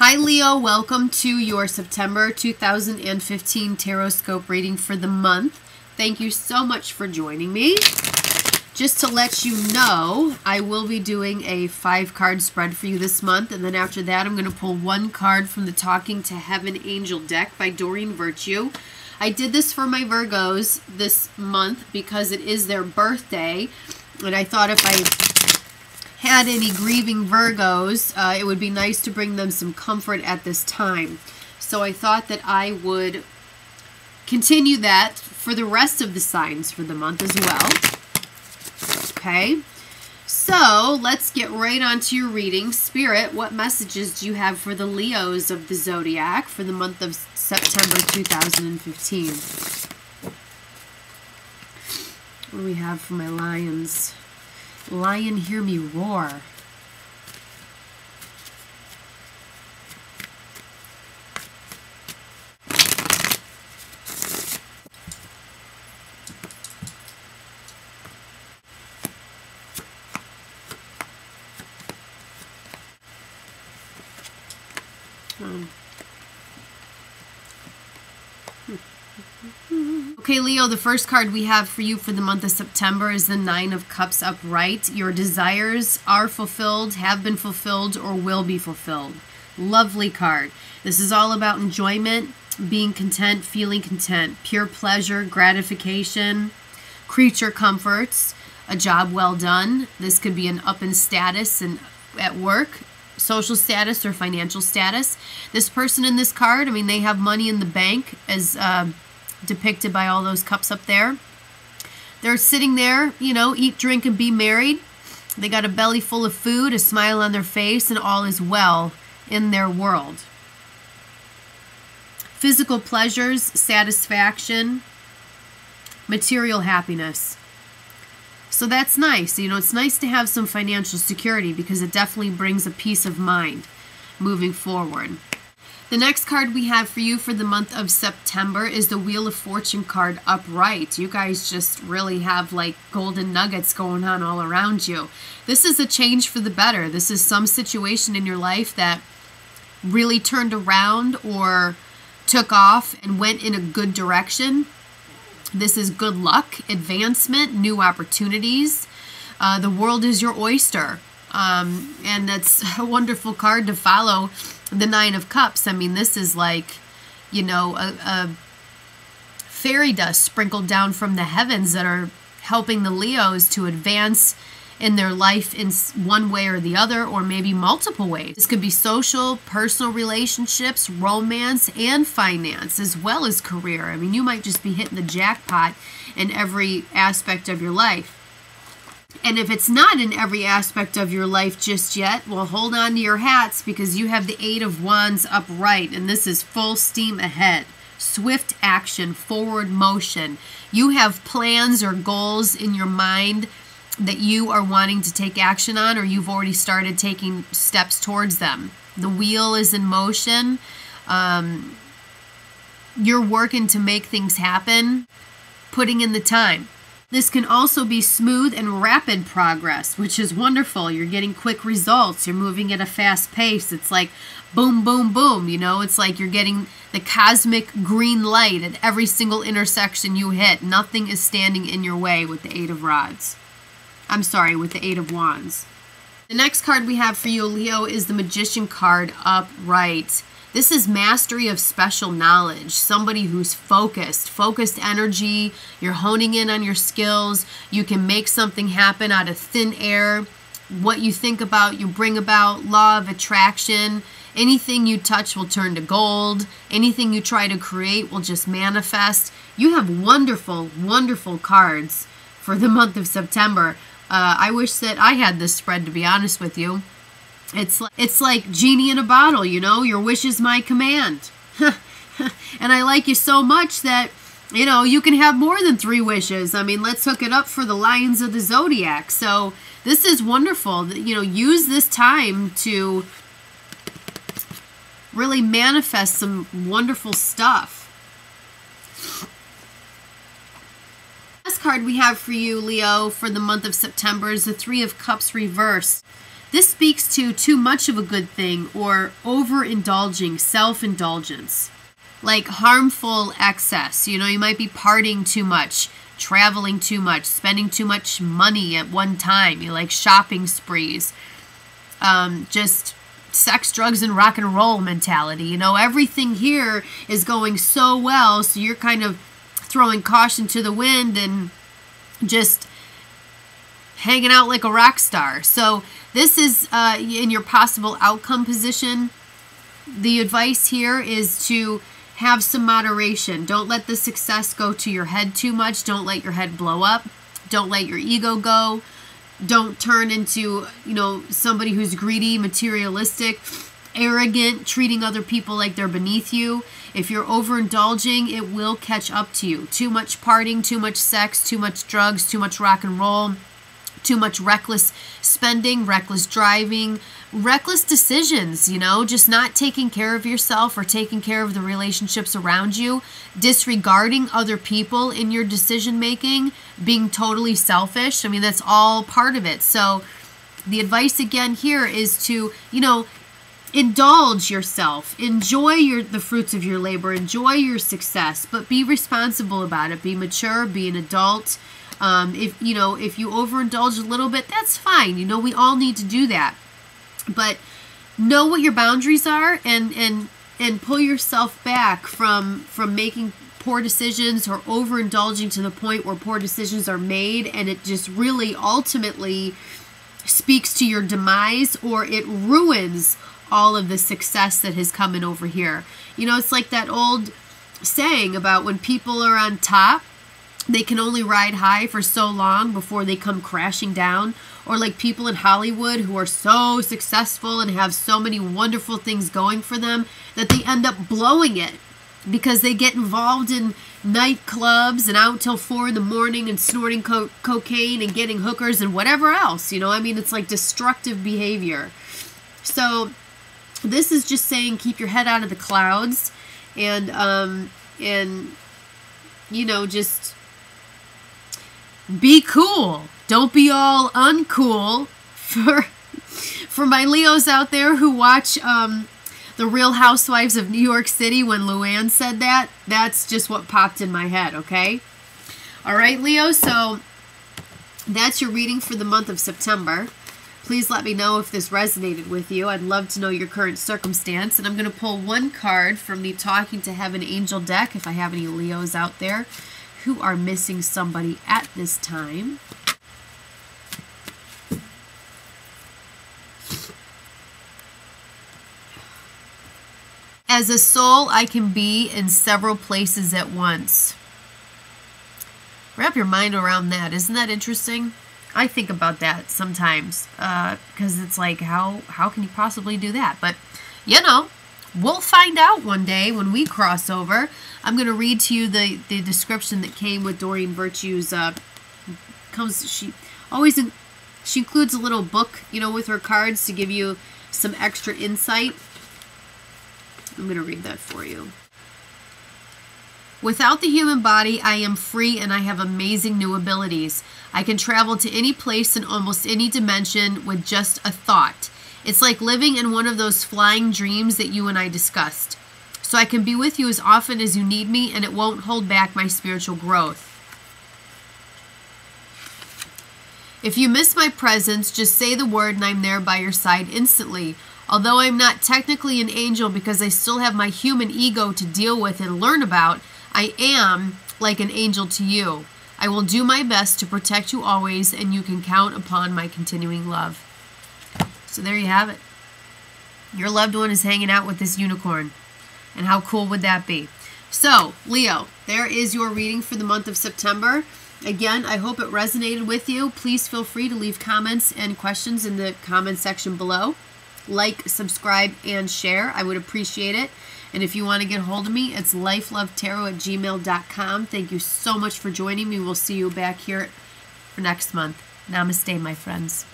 Hi, Leo. Welcome to your September 2015 Tarot Scope reading for the month. Thank you so much for joining me. Just to let you know, I will be doing a five card spread for you this month, and then after that, I'm going to pull one card from the Talking to Heaven Angel deck by Doreen Virtue. I did this for my Virgos this month because it is their birthday, and I thought if I had any grieving Virgos, uh, it would be nice to bring them some comfort at this time. So I thought that I would continue that for the rest of the signs for the month as well. Okay, so let's get right onto your reading. Spirit, what messages do you have for the Leos of the Zodiac for the month of September 2015? What do we have for my lions? Lion, hear me roar. Um, Okay, Leo, the first card we have for you for the month of September is the Nine of Cups upright. Your desires are fulfilled, have been fulfilled, or will be fulfilled. Lovely card. This is all about enjoyment, being content, feeling content, pure pleasure, gratification, creature comforts, a job well done. This could be an up in status and at work, social status or financial status. This person in this card, I mean, they have money in the bank as uh, depicted by all those cups up there. They're sitting there, you know, eat, drink, and be married. They got a belly full of food, a smile on their face, and all is well in their world. Physical pleasures, satisfaction, material happiness. So that's nice. You know, it's nice to have some financial security because it definitely brings a peace of mind moving forward. The next card we have for you for the month of September is the Wheel of Fortune card upright. You guys just really have like golden nuggets going on all around you. This is a change for the better. This is some situation in your life that really turned around or took off and went in a good direction. This is good luck, advancement, new opportunities. Uh, the world is your oyster. Um, and that's a wonderful card to follow the Nine of Cups. I mean, this is like, you know, a, a fairy dust sprinkled down from the heavens that are helping the Leos to advance in their life in one way or the other, or maybe multiple ways. This could be social, personal relationships, romance, and finance, as well as career. I mean, you might just be hitting the jackpot in every aspect of your life. And if it's not in every aspect of your life just yet, well, hold on to your hats because you have the Eight of Wands upright, and this is full steam ahead. Swift action, forward motion. You have plans or goals in your mind that you are wanting to take action on, or you've already started taking steps towards them. The wheel is in motion. Um, you're working to make things happen, putting in the time. This can also be smooth and rapid progress, which is wonderful. You're getting quick results. You're moving at a fast pace. It's like boom, boom, boom. You know, it's like you're getting the cosmic green light at every single intersection you hit. Nothing is standing in your way with the Eight of Rods. I'm sorry, with the Eight of Wands. The next card we have for you, Leo, is the Magician card upright. This is mastery of special knowledge, somebody who's focused, focused energy. You're honing in on your skills. You can make something happen out of thin air. What you think about, you bring about. Law of attraction. Anything you touch will turn to gold. Anything you try to create will just manifest. You have wonderful, wonderful cards for the month of September. Uh, I wish that I had this spread, to be honest with you. It's like, it's like genie in a bottle, you know, your wish is my command. and I like you so much that, you know, you can have more than three wishes. I mean, let's hook it up for the Lions of the Zodiac. So this is wonderful. You know, use this time to really manifest some wonderful stuff. Last card we have for you, Leo, for the month of September is the Three of Cups reverse. This speaks to too much of a good thing or overindulging, self indulgence, like harmful excess. You know, you might be partying too much, traveling too much, spending too much money at one time. You like shopping sprees, um, just sex, drugs, and rock and roll mentality. You know, everything here is going so well, so you're kind of throwing caution to the wind and just hanging out like a rock star. So this is uh, in your possible outcome position. The advice here is to have some moderation. Don't let the success go to your head too much. Don't let your head blow up. Don't let your ego go. Don't turn into, you know, somebody who's greedy, materialistic, arrogant, treating other people like they're beneath you. If you're overindulging, it will catch up to you. Too much partying, too much sex, too much drugs, too much rock and roll too much reckless spending, reckless driving, reckless decisions, you know, just not taking care of yourself or taking care of the relationships around you, disregarding other people in your decision making, being totally selfish. I mean, that's all part of it. So, the advice again here is to, you know, indulge yourself. Enjoy your the fruits of your labor. Enjoy your success. But be responsible about it. Be mature. Be an adult um, if you know if you overindulge a little bit, that's fine. You know we all need to do that, but know what your boundaries are and and and pull yourself back from from making poor decisions or overindulging to the point where poor decisions are made and it just really ultimately speaks to your demise or it ruins all of the success that has come in over here. You know, it's like that old saying about when people are on top, they can only ride high for so long before they come crashing down. Or like people in Hollywood who are so successful and have so many wonderful things going for them that they end up blowing it because they get involved in nightclubs and out till four in the morning and snorting co- cocaine and getting hookers and whatever else. You know, I mean, it's like destructive behavior. So this is just saying keep your head out of the clouds and um and you know just be cool. Don't be all uncool for for my Leos out there who watch um, the Real Housewives of New York City when Luann said that. That's just what popped in my head, okay? All right, Leo, so that's your reading for the month of September. Please let me know if this resonated with you. I'd love to know your current circumstance. And I'm going to pull one card from the Talking to Heaven Angel deck if I have any Leos out there who are missing somebody at this time. As a soul, I can be in several places at once. Wrap your mind around that. Isn't that interesting? I think about that sometimes because uh, it's like, how how can you possibly do that? But you know, We'll find out one day when we cross over. I'm going to read to you the, the description that came with Doreen Virtue's. Uh, comes she always in, she includes a little book, you know, with her cards to give you some extra insight. I'm going to read that for you. Without the human body, I am free and I have amazing new abilities. I can travel to any place in almost any dimension with just a thought. It's like living in one of those flying dreams that you and I discussed. So I can be with you as often as you need me, and it won't hold back my spiritual growth. If you miss my presence, just say the word and I'm there by your side instantly. Although I'm not technically an angel because I still have my human ego to deal with and learn about, I am like an angel to you. I will do my best to protect you always, and you can count upon my continuing love. So there you have it. Your loved one is hanging out with this unicorn. And how cool would that be? So, Leo, there is your reading for the month of September. Again, I hope it resonated with you. Please feel free to leave comments and questions in the comment section below. Like, subscribe, and share. I would appreciate it. And if you want to get a hold of me, it's lifelovetarot at gmail.com. Thank you so much for joining me. We'll see you back here for next month. Namaste, my friends.